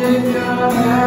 Hallelujah